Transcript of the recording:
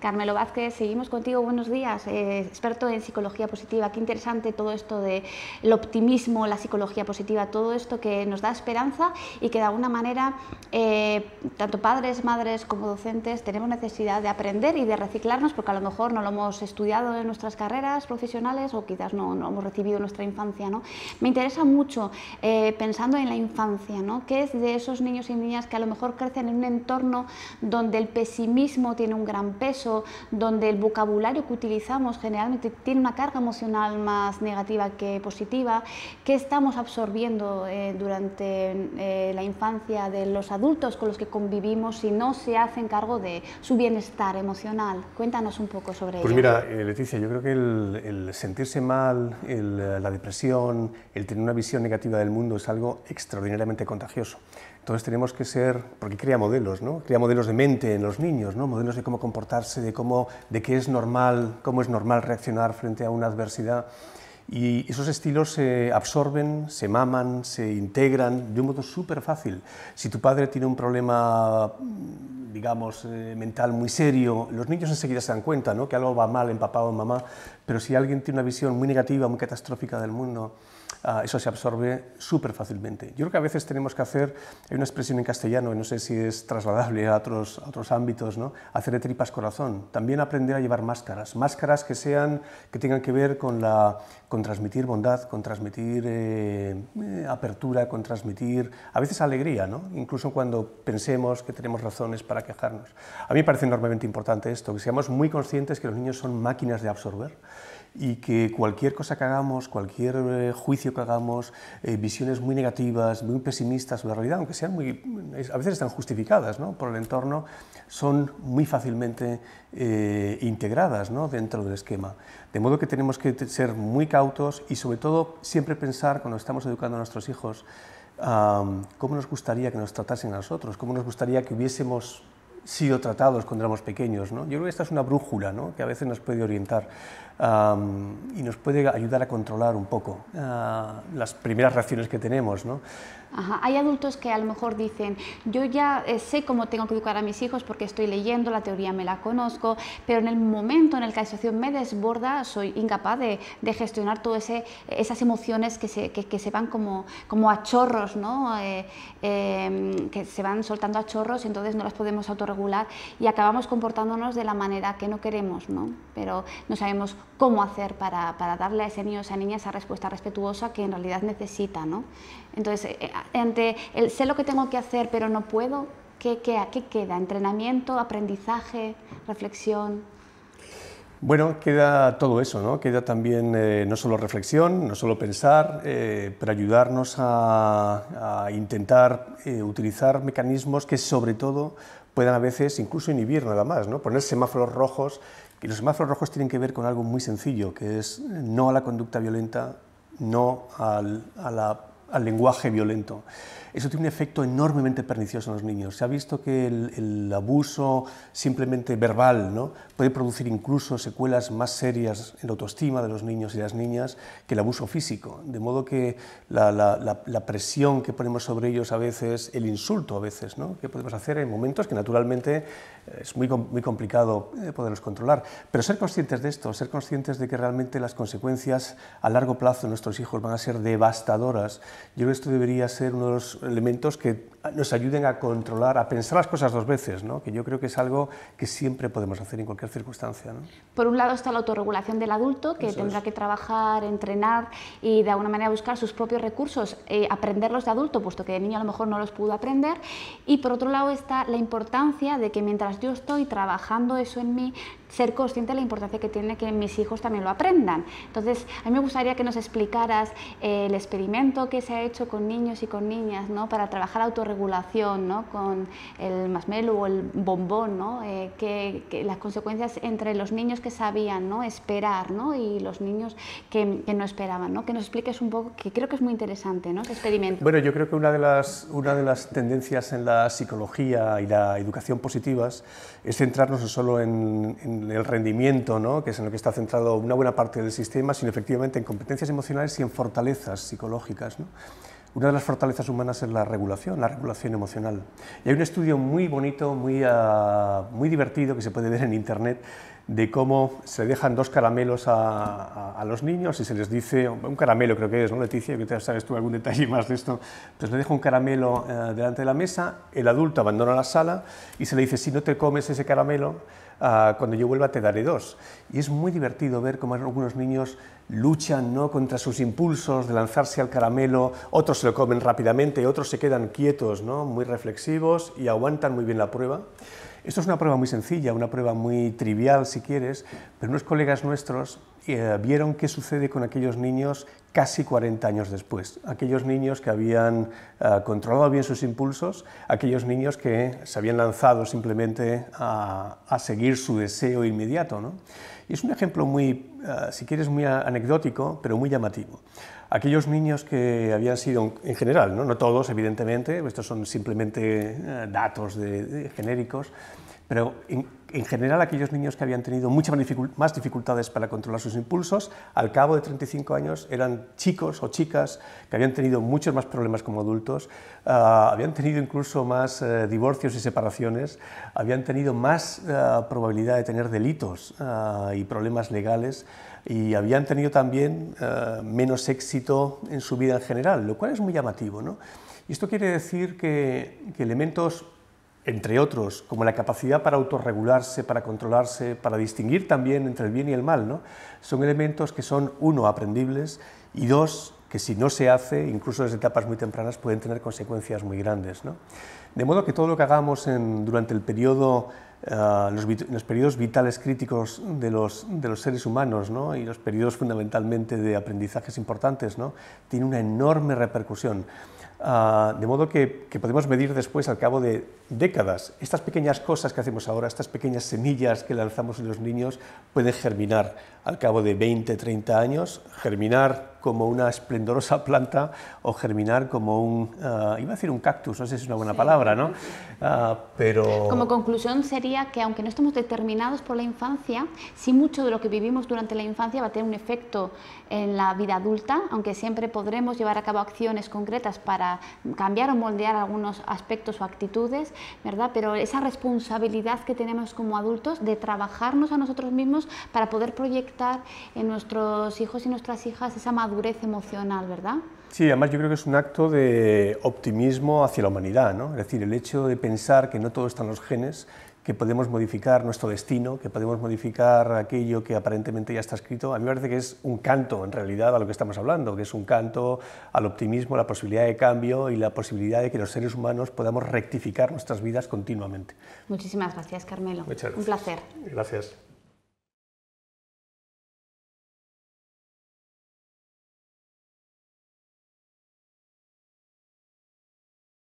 Carmelo Vázquez, seguimos contigo, buenos días, eh, experto en psicología positiva, qué interesante todo esto del el optimismo, la psicología positiva, todo esto que nos da esperanza y que de alguna manera eh, tanto padres, madres como docentes tenemos necesidad de aprender y de reciclarnos porque a lo mejor no lo hemos estudiado en nuestras carreras profesionales o quizás no, no hemos recibido en nuestra infancia. ¿no? Me interesa mucho eh, pensando en la infancia, ¿no? ¿qué es de esos niños y niñas que a lo mejor crecen en un entorno donde el pesimismo tiene un gran peso, donde el vocabulario que utilizamos generalmente tiene una carga emocional más negativa que positiva, ¿qué estamos absorbiendo eh, durante eh, la infancia de los adultos con los que convivimos si no se hacen cargo de su bienestar emocional? Cuéntanos un poco sobre pues ello. Pues mira, eh, Leticia, yo creo que el, sentirse mal, la depresión, el tener una visión negativa del mundo es algo extraordinariamente contagioso. Entonces tenemos que ser, porque crea modelos, ¿no? Crea modelos de mente en los niños, ¿no? Modelos de cómo comportarse, de cómo, de qué es normal, cómo es normal reaccionar frente a una adversidad. Y esos estilos se absorben, se maman, se integran de un modo súper fácil. Si tu padre tiene un problema, digamos, eh, mental muy serio, los niños enseguida se dan cuenta ¿no? que algo va mal en papá o en mamá, pero si alguien tiene una visión muy negativa, muy catastrófica del mundo, Ah, eso se absorbe súper fácilmente. Yo creo que a veces tenemos que hacer, hay una expresión en castellano, no sé si es trasladable a otros, otros ámbitos, ¿no? hacer de tripas corazón. También aprender a llevar máscaras, máscaras que, sean, que tengan que ver con, la, con transmitir bondad, con transmitir eh, eh, apertura, con transmitir a veces alegría, ¿no? incluso cuando pensemos que tenemos razones para quejarnos. A mí me parece enormemente importante esto, que seamos muy conscientes que los niños son máquinas de absorber y que cualquier cosa que hagamos, cualquier eh, juicio que hagamos, eh, visiones muy negativas, muy pesimistas sobre la realidad, aunque sean muy, a veces están justificadas por el entorno, son muy fácilmente eh, integradas dentro del esquema. De modo que tenemos que ser muy cautos y sobre todo siempre pensar cuando estamos educando a nuestros hijos cómo nos gustaría que nos tratasen a nosotros, cómo nos gustaría que hubiésemos sido tratados cuando éramos pequeños. ¿no? Yo creo que esta es una brújula ¿no? que a veces nos puede orientar y nos puede ayudar a controlar un poco ah, las primeras reacciones que tenemos. ¿no? Hay adultos que a lo mejor dicen, yo ya eh, sé cómo tengo que educar a mis hijos porque estoy leyendo, la teoría me la conozco, pero en el momento en el que la situación me desborda, soy incapaz de, gestionar todas esas emociones que se, que, se, van como, como a chorros, ¿no? Eh, em, que se van soltando a chorros entonces no las podemos autorregular y acabamos comportándonos de la manera que no queremos, ¿no? pero no sabemos cómo hacer para, para darle a ese niño o esa niña esa respuesta respetuosa que en realidad necesita. ¿no? Entonces, eh, ante el sé lo que tengo que hacer pero no puedo, ¿qué, qué, qué queda? ¿Entrenamiento, aprendizaje, reflexión? Bueno, queda todo eso, ¿no? Queda también eh, no solo reflexión, no solo pensar, eh, pero ayudarnos a, intentar eh, utilizar mecanismos que sobre todo puedan a veces incluso inhibir nada más, ¿no? Poner semáforos rojos, y los semáforos rojos tienen que ver con algo muy sencillo, que es no a la conducta violenta, no al, al lenguaje violento eso tiene un efecto enormemente pernicioso en los niños. Se ha visto que el, abuso simplemente verbal ¿no? puede producir incluso secuelas más serias en la autoestima de los niños y las niñas que el abuso físico. De modo que la, la, presión que ponemos sobre ellos a veces, el insulto a veces, ¿no? que podemos hacer en momentos que naturalmente eh, es muy, muy complicado eh, poderlos controlar. Pero ser conscientes de esto, ser conscientes de que realmente las consecuencias a largo plazo de nuestros hijos van a ser devastadoras, yo creo que esto debería ser uno de los elementos que nos ayuden a controlar, a pensar las cosas dos veces, ¿no? que yo creo que es algo que siempre podemos hacer en cualquier circunstancia. ¿no? Por un lado está la autorregulación del adulto, que tendrá que trabajar, entrenar y de alguna manera buscar sus propios recursos, eh, aprenderlos de adulto, puesto que de niño a lo mejor no los pudo aprender. Y por otro lado está la importancia de que mientras yo estoy trabajando eso en mí, ser consciente de la importancia que tiene que mis hijos también lo aprendan. Entonces, a mí me gustaría que nos explicaras eh, el experimento que se ha hecho con niños y con niñas ¿no? para trabajar autorregulación ¿no? con el masmelo o el bombón, ¿no? Eh, que, las consecuencias entre los niños que sabían ¿no? esperar ¿no? y los niños que, no esperaban. ¿no? Que nos expliques un poco, que creo que es muy interesante ¿no? ese experimento. Bueno, yo creo que una de, las, una de las tendencias en la psicología y la educación positivas es centrarnos no solo en el rendimiento, ¿no? que es en lo que está centrado una buena parte del sistema, sino efectivamente en competencias emocionales y en fortalezas psicológicas. ¿no? una de las fortalezas humanas es la regulación, la regulación emocional. Y hay un estudio muy bonito, muy, ah, muy divertido que se puede ver en internet de cómo se dejan dos caramelos a, los niños y se les dice, un caramelo creo que es, ¿no, Leticia? Que sabes tú algún detalle más de esto. Pues le deja un caramelo eh, delante de la mesa, el adulto abandona la sala y se le dice, si no te comes ese caramelo, ah, cuando yo vuelva te daré dos. Y es muy divertido ver cómo algunos niños luchan ¿no? contra sus impulsos de lanzarse al caramelo, otros se lo comen rápidamente, otros se quedan quietos, ¿no? muy reflexivos y aguantan muy bien la prueba. Esto es una prueba muy sencilla, una prueba muy trivial si quieres, pero unos colegas nuestros eh, vieron qué sucede con aquellos niños casi 40 años después. Aquellos niños que habían eh, controlado bien sus impulsos, aquellos niños que se habían lanzado simplemente a, seguir su deseo inmediato. ¿no? Y es un ejemplo muy, eh, si quieres, muy anecdótico, pero muy llamativo. Aquellos niños que habían sido, en general, no, todos, evidentemente, estos son simplemente eh, datos genéricos, pero general aquellos niños que habían tenido muchas más dificultades para controlar sus impulsos, al cabo de 35 años eran chicos o chicas que habían tenido muchos más problemas como adultos, ah, habían tenido incluso más eh, divorcios y separaciones, habían tenido más eh, probabilidad de tener delitos ah, y problemas legales y habían tenido también eh, menos éxito en su vida en general, lo cual es muy llamativo. ¿no? Y esto quiere decir que, elementos, entre otros, como la capacidad para autorregularse, para controlarse, para distinguir también entre el bien y el mal, ¿no? son elementos que son, uno, aprendibles y dos, que si no se hace, incluso desde etapas muy tempranas, pueden tener consecuencias muy grandes. ¿no? De modo que todo lo que hagamos en, durante el periodo uh, los, los, periodos vitales críticos de los, de los seres humanos ¿no? y los periodos fundamentalmente de aprendizajes importantes, ¿no? tiene una enorme repercusión. Uh, de modo que, que, podemos medir después, al cabo de décadas, estas pequeñas cosas que hacemos ahora, estas pequeñas semillas que lanzamos en los niños, pueden germinar al cabo de 20, 30 años, germinar como una esplendorosa planta o germinar como un, uh, iba a decir un cactus, no sé si es una buena palabra, ¿no? Uh, pero... Como conclusión sería que aunque no estemos determinados por la infancia, sí mucho de lo que vivimos durante la infancia va a tener un efecto en la vida adulta, aunque siempre podremos llevar a cabo acciones concretas para cambiar o moldear algunos aspectos o actitudes, ¿verdad? Pero esa responsabilidad que tenemos como adultos de trabajarnos a nosotros mismos para poder proyectar en nuestros hijos y nuestras hijas esa madurez madurez emocional, ¿verdad? Sí, además yo creo que es un acto de optimismo hacia la humanidad, ¿no? Es decir, el hecho de pensar que no todo está en los genes, que podemos modificar nuestro destino, que podemos modificar aquello que aparentemente ya está escrito, a mí me parece que es un canto en realidad a lo que estamos hablando, que es un canto al optimismo, la posibilidad de cambio y la posibilidad de que los seres humanos podamos rectificar nuestras vidas continuamente. Muchísimas gracias, Carmelo. Un placer. Gracias.